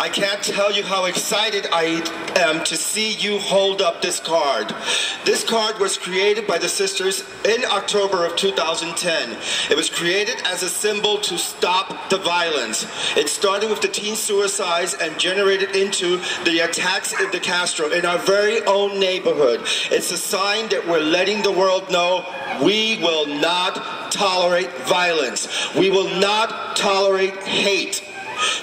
I can't tell you how excited I am to see you hold up this card. This card was created by the sisters in October of 2010. It was created as a symbol to stop the violence. It started with the teen suicides and generated into the attacks in the Castro in our very own neighborhood. It's a sign that we're letting the world know we will not tolerate violence. We will not tolerate hate.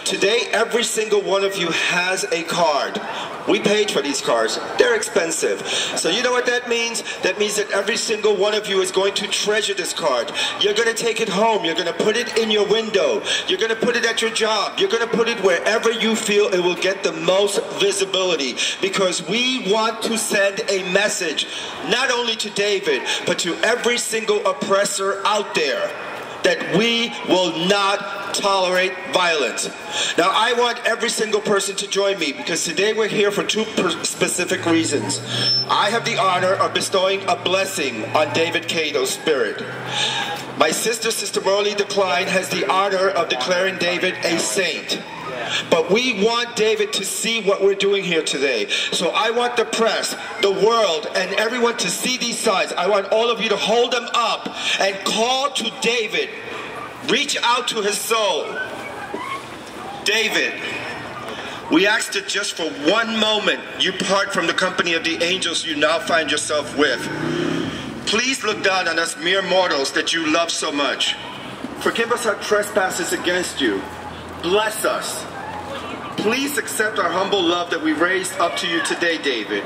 Today, every single one of you has a card. We paid for these cards. They're expensive. So you know what that means? That means that every single one of you is going to treasure this card. You're going to take it home. You're going to put it in your window. You're going to put it at your job. You're going to put it wherever you feel it will get the most visibility. Because we want to send a message, not only to David, but to every single oppressor out there that we will not tolerate violence. Now, I want every single person to join me because today we're here for two specific reasons. I have the honor of bestowing a blessing on David Kato's spirit. My sister, Sister Mora Lee D'Klined, has the honor of declaring David a saint. But we want David to see what we're doing here today. So I want the press, the world, and everyone to see these signs. I want all of you to hold them up and call to David. Reach out to his soul. David, we ask that just for one moment you part from the company of the angels you now find yourself with. Please look down on us mere mortals that you love so much. Forgive us our trespasses against you. Bless us. Please accept our humble love that we raised up to you today, David.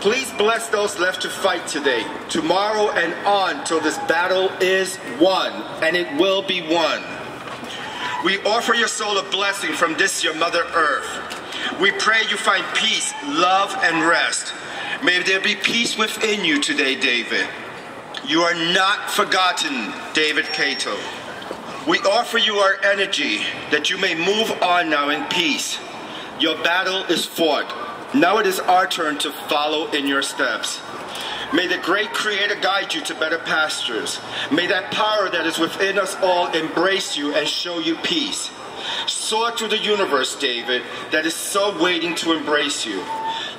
Please bless those left to fight today, tomorrow and on till this battle is won, and it will be won. We offer your soul a blessing from this your Mother Earth. We pray you find peace, love, and rest. May there be peace within you today, David. You are not forgotten, David Kato. We offer you our energy that you may move on now in peace. Your battle is fought. Now it is our turn to follow in your steps. May the great Creator guide you to better pastures. May that power that is within us all embrace you and show you peace. Soar through the universe, David, that is so waiting to embrace you.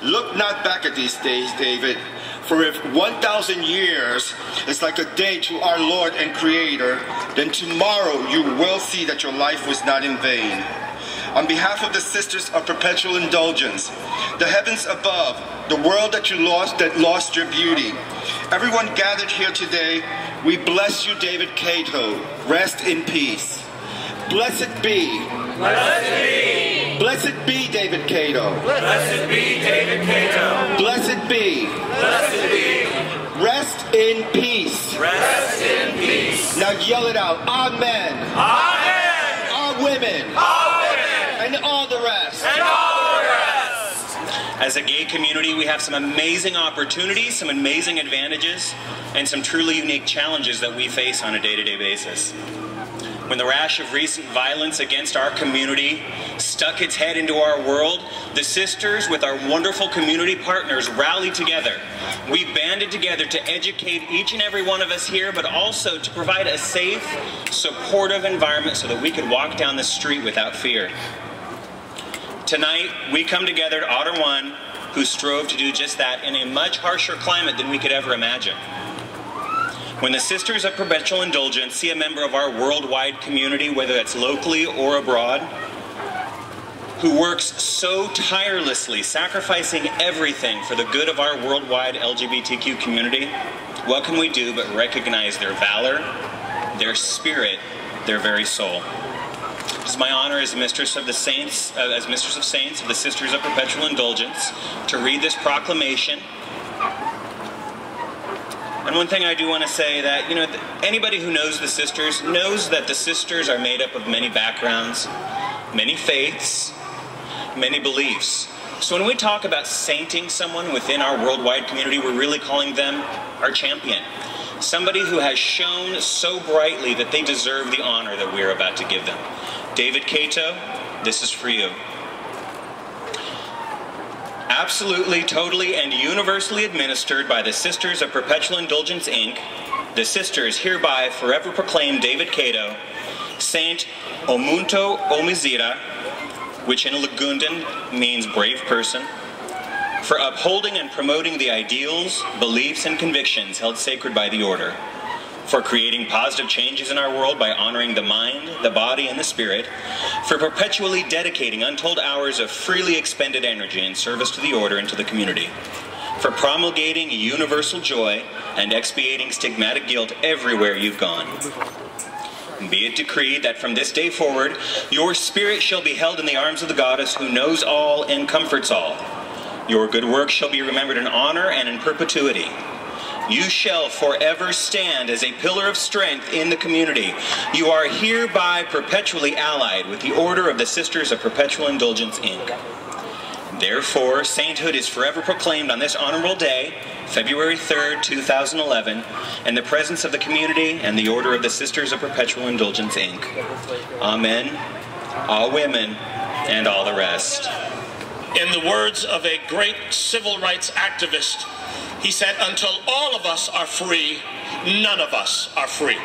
Look not back at these days, David, for if 1,000 years is like a day to our Lord and Creator, then tomorrow you will see that your life was not in vain. On behalf of the Sisters of Perpetual Indulgence, the heavens above, the world that you lost that lost your beauty, everyone gathered here today, we bless you, David Kato. Rest in peace. Blessed be. Blessed be. Blessed be David Kato. Blessed be David Kato. Blessed be. Blessed be. Rest in peace. Rest in peace. Now yell it out. Amen. Amen. All women. All women. And all the rest. And all the rest. As a gay community, we have some amazing opportunities, some amazing advantages, and some truly unique challenges that we face on a day to day basis. When the rash of recent violence against our community stuck its head into our world, the sisters, with our wonderful community partners, rallied together. We banded together to educate each and every one of us here, but also to provide a safe, supportive environment so that we could walk down the street without fear. Tonight, we come together to honor one who strove to do just that in a much harsher climate than we could ever imagine. When the Sisters of Perpetual Indulgence see a member of our worldwide community, whether that's locally or abroad, who works so tirelessly, sacrificing everything for the good of our worldwide LGBTQ community, what can we do but recognize their valor, their spirit, their very soul? It's my honor as Mistress of the Saints, uh, as Mistress of Saints of the Sisters of Perpetual Indulgence, to read this proclamation and one thing I do want to say that, you know, anybody who knows the sisters knows that the sisters are made up of many backgrounds, many faiths, many beliefs. So when we talk about sainting someone within our worldwide community, we're really calling them our champion. Somebody who has shone so brightly that they deserve the honor that we're about to give them. David Kato, this is for you. Absolutely, totally, and universally administered by the Sisters of Perpetual Indulgence, Inc., the Sisters hereby forever proclaim David Kato, Saint Omunto Omizira, which in Lagundan means brave person, for upholding and promoting the ideals, beliefs, and convictions held sacred by the Order, for creating positive changes in our world by honoring the mind, the body, and the spirit, for perpetually dedicating untold hours of freely expended energy in service to the Order and to the community, for promulgating universal joy and expiating stigmatic guilt everywhere you've gone. Be it decreed that from this day forward, your spirit shall be held in the arms of the goddess who knows all and comforts all. Your good works shall be remembered in honor and in perpetuity. You shall forever stand as a pillar of strength in the community. You are hereby perpetually allied with the Order of the Sisters of Perpetual Indulgence, Inc. Therefore, sainthood is forever proclaimed on this honorable day, February 3rd, 2011, in the presence of the community and the Order of the Sisters of Perpetual Indulgence, Inc. Amen. All women and all the rest. In the words of a great civil rights activist, he said, Until all of us are free, none of us are free.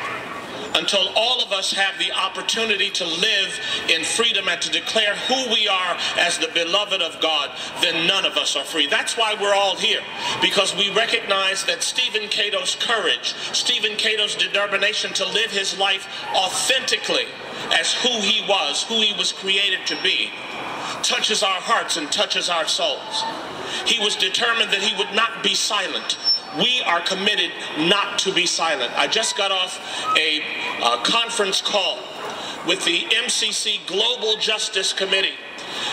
Until all of us have the opportunity to live in freedom and to declare who we are as the beloved of God, then none of us are free. That's why we're all here, because we recognize that Stephen Kato's courage, Stephen Kato's determination to live his life authentically as who he was, who he was created to be, touches our hearts and touches our souls. He was determined that he would not be silent. We are committed not to be silent. I just got off a, a conference call with the MCC Global Justice Committee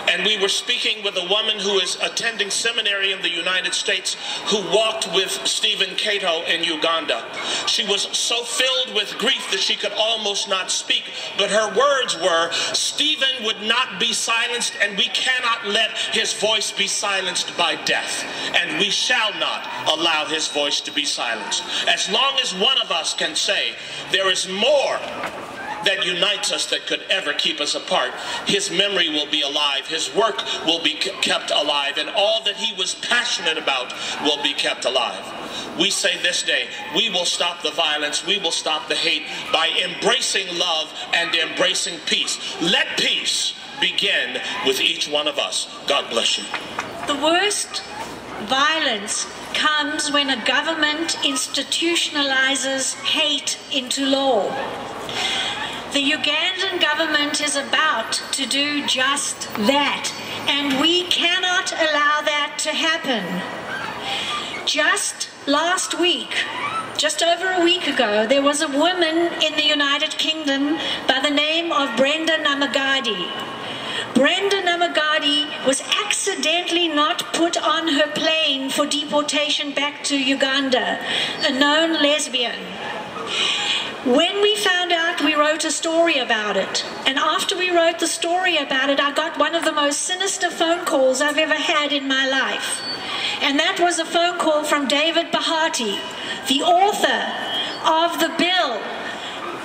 and we were speaking with a woman who is attending seminary in the United States who walked with Stephen Kato in Uganda. She was so filled with grief that she could almost not speak, but her words were, Stephen would not be silenced, and we cannot let his voice be silenced by death, and we shall not allow his voice to be silenced. As long as one of us can say, there is more that unites us that could ever keep us apart. His memory will be alive, his work will be kept alive, and all that he was passionate about will be kept alive. We say this day, we will stop the violence, we will stop the hate by embracing love and embracing peace. Let peace begin with each one of us. God bless you. The worst violence comes when a government institutionalizes hate into law. The Ugandan government is about to do just that, and we cannot allow that to happen. Just last week, just over a week ago, there was a woman in the United Kingdom by the name of Brenda Namigadde. Brenda Namigadde was accidentally not put on her plane for deportation back to Uganda, a known lesbian. When we found out, we wrote a story about it. And after we wrote the story about it, I got one of the most sinister phone calls I've ever had in my life. And that was a phone call from David Bahati, the author of the bill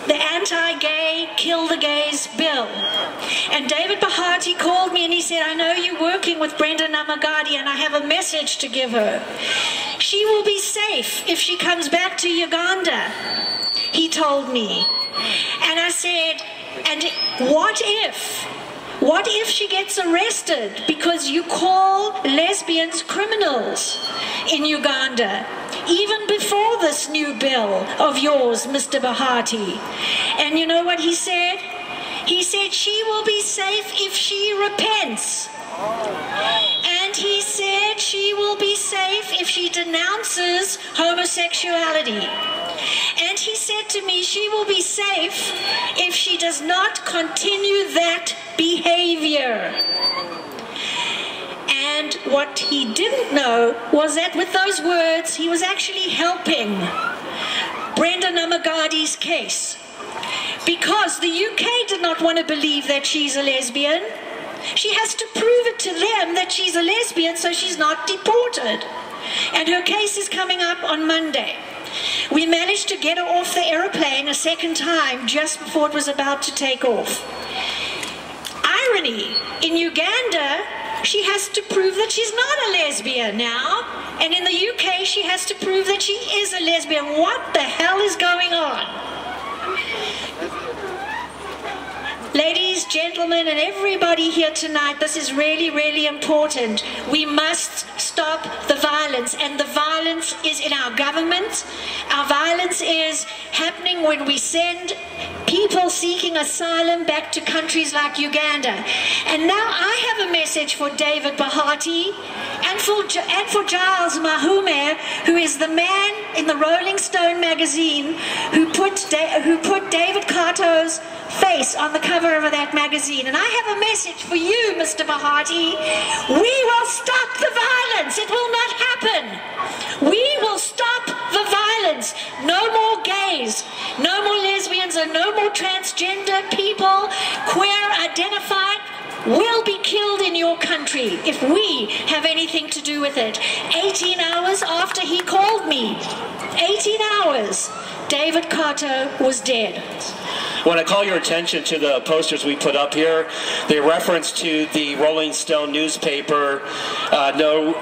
the anti-gay kill the gays bill and david bahati called me and he said i know you're working with brenda namigadde and i have a message to give her she will be safe if she comes back to uganda he told me and i said and what if what if she gets arrested because you call lesbians criminals in Uganda? Even before this new bill of yours, Mr. Bahati. And you know what he said? He said she will be safe if she repents. And he said she will be safe she denounces homosexuality. And he said to me, she will be safe if she does not continue that behavior. And what he didn't know was that with those words, he was actually helping Brenda Namigadde's case. Because the UK did not want to believe that she's a lesbian. She has to prove it to them that she's a lesbian so she's not deported. And her case is coming up on Monday. We managed to get her off the aeroplane a second time just before it was about to take off. Irony, in Uganda, she has to prove that she's not a lesbian now. And in the UK, she has to prove that she is a lesbian. What the hell is going on? Ladies, gentlemen, and everybody here tonight, this is really, really important. We must stop the violence, and the violence is in our government. Our violence is happening when we send people seeking asylum back to countries like Uganda. And now I have a message for David Bahati and for, and for Giles Muhame, who is the man in the Rolling Stone magazine who put, who put David Kato's face on the cover of that magazine. And I have a message for you, Mr. Bahati. We will stop the violence. It will not happen. We will stop the violence. No more gays, no more lesbians, and no more transgender people, queer identified will be killed in your country if we have anything to do with it. 18 hours after he called me, 18 hours, David Kato was dead. When I call your attention to the posters we put up here, they reference to the Rolling Stone newspaper, uh, no,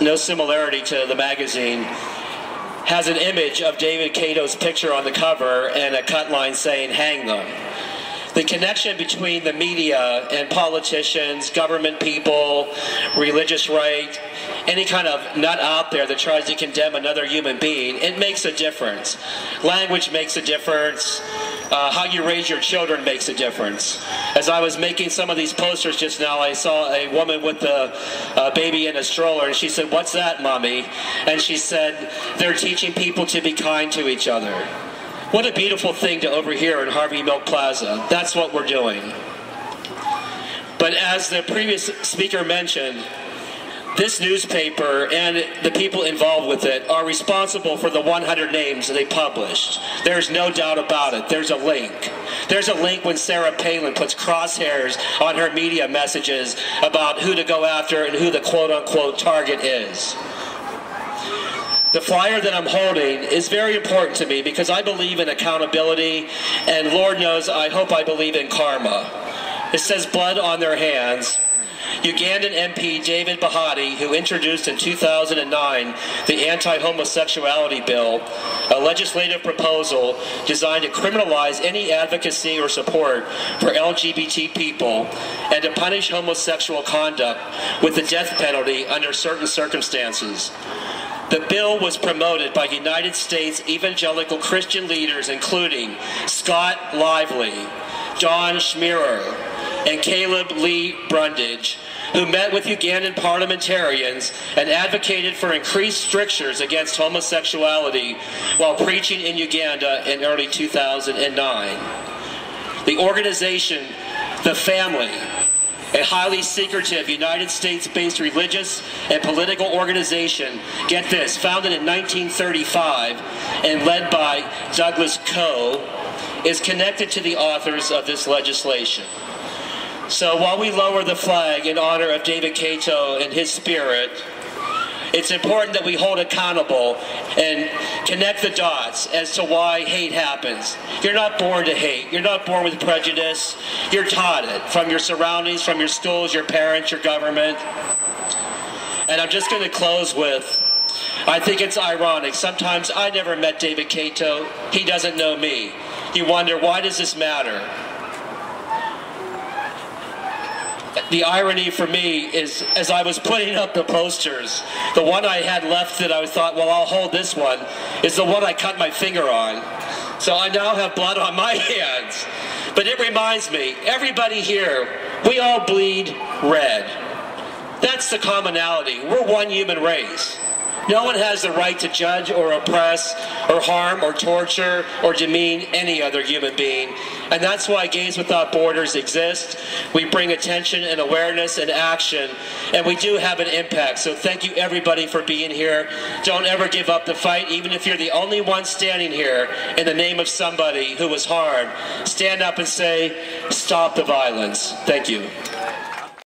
no similarity to the magazine has an image of David Kato's picture on the cover and a cut line saying, hang them the connection between the media and politicians, government people, religious right, any kind of nut out there that tries to condemn another human being, it makes a difference. Language makes a difference. Uh, how you raise your children makes a difference. As I was making some of these posters just now, I saw a woman with a, a baby in a stroller, and she said, What's that, mommy? And she said, They're teaching people to be kind to each other. What a beautiful thing to overhear in Harvey Milk Plaza. That's what we're doing. But as the previous speaker mentioned, this newspaper and the people involved with it are responsible for the 100 names they published. There's no doubt about it. There's a link. There's a link when Sarah Palin puts crosshairs on her media messages about who to go after and who the quote unquote target is. The flyer that I'm holding is very important to me because I believe in accountability, and Lord knows I hope I believe in karma. It says blood on their hands. Ugandan MP David Bahati, who introduced in 2009 the anti-homosexuality bill, a legislative proposal designed to criminalize any advocacy or support for LGBT people and to punish homosexual conduct with the death penalty under certain circumstances. The bill was promoted by United States evangelical Christian leaders, including Scott Lively, Don Schmierer, and Caleb Lee Brundidge, who met with Ugandan parliamentarians and advocated for increased strictures against homosexuality while preaching in Uganda in early 2009. The organization, The Family, a highly secretive United States-based religious and political organization, get this, founded in 1935 and led by Douglas Coe, is connected to the authors of this legislation. So while we lower the flag in honor of David Kato and his spirit, it's important that we hold accountable and connect the dots as to why hate happens. You're not born to hate. You're not born with prejudice. You're taught it from your surroundings, from your schools, your parents, your government. And I'm just going to close with I think it's ironic. Sometimes I never met David Kato. He doesn't know me. You wonder, why does this matter? The irony for me is as I was putting up the posters, the one I had left that I thought, well, I'll hold this one, is the one I cut my finger on. So I now have blood on my hands. But it reminds me, everybody here, we all bleed red. That's the commonality. We're one human race. No one has the right to judge or oppress or harm or torture or demean any other human being. And that's why Gays Without Borders exist. We bring attention and awareness and action, and we do have an impact. So thank you everybody for being here. Don't ever give up the fight, even if you're the only one standing here in the name of somebody who was harmed. Stand up and say, stop the violence. Thank you.